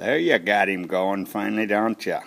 There you got him going finally, don't you?